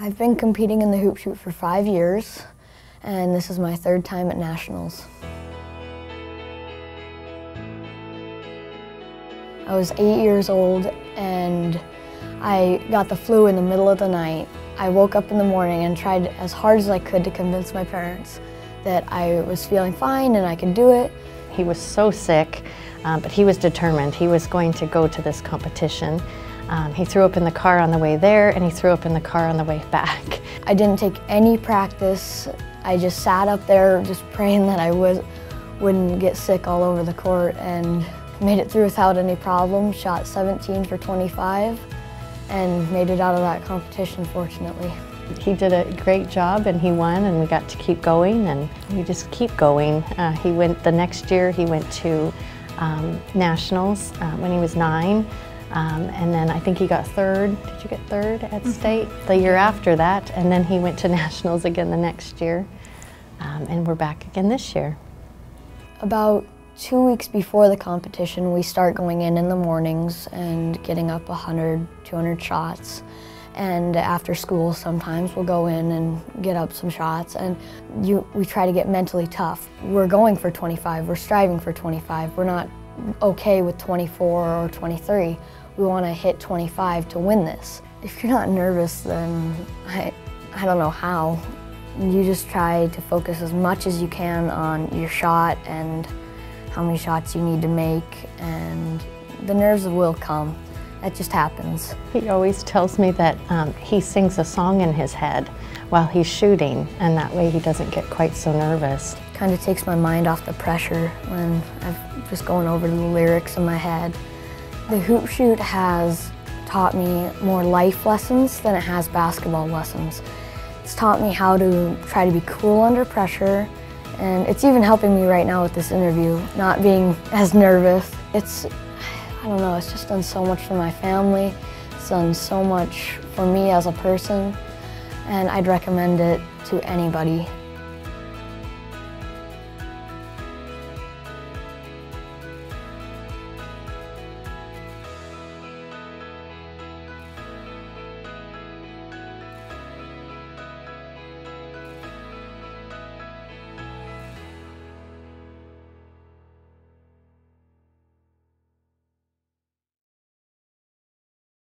I've been competing in the hoop shoot for five years, and this is my third time at nationals. I was eight years old and I got the flu in the middle of the night. I woke up in the morning and tried as hard as I could to convince my parents that I was feeling fine and I could do it. He was so sick, uh, but he was determined. He was going to go to this competition. Um, he threw up in the car on the way there and he threw up in the car on the way back. I didn't take any practice. I just sat up there just praying that I was, wouldn't get sick all over the court and Made it through without any problem, shot 17 for 25, and made it out of that competition, fortunately. He did a great job and he won and we got to keep going and we just keep going. Uh, he went, the next year he went to um, nationals uh, when he was nine. Um, and then I think he got third. Did you get third at mm -hmm. state? The year after that, and then he went to nationals again the next year. Um, and we're back again this year. About two weeks before the competition, we start going in in the mornings and getting up 100, 200 shots. And after school, sometimes we'll go in and get up some shots. And you, we try to get mentally tough. We're going for 25, we're striving for 25. We're not okay with 24 or 23. We want to hit 25 to win this. If you're not nervous, then I, I don't know how. You just try to focus as much as you can on your shot and how many shots you need to make, and the nerves will come. That just happens. He always tells me that um, he sings a song in his head while he's shooting, and that way he doesn't get quite so nervous. Kind of takes my mind off the pressure when I'm just going over the lyrics in my head. The hoop shoot has taught me more life lessons than it has basketball lessons. It's taught me how to try to be cool under pressure, and it's even helping me right now with this interview, not being as nervous. It's, I don't know, it's just done so much for my family. It's done so much for me as a person. And I'd recommend it to anybody